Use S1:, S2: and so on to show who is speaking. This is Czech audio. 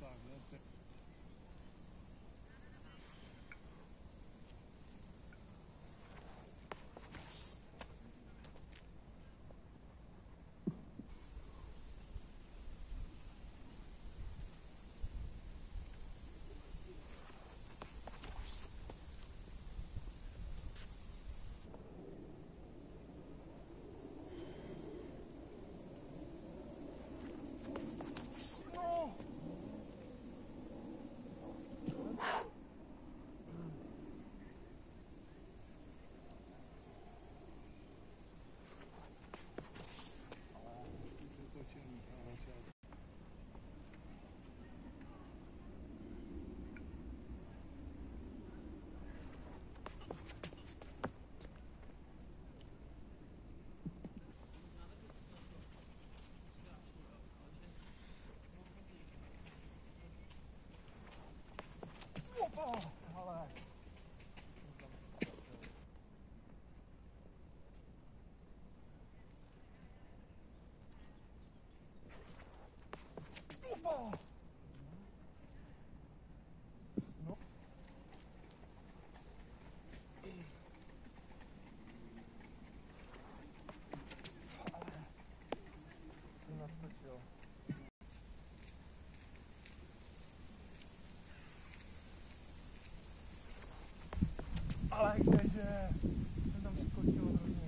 S1: Stock.
S2: Ale kdeže, jsem tam skočil. No,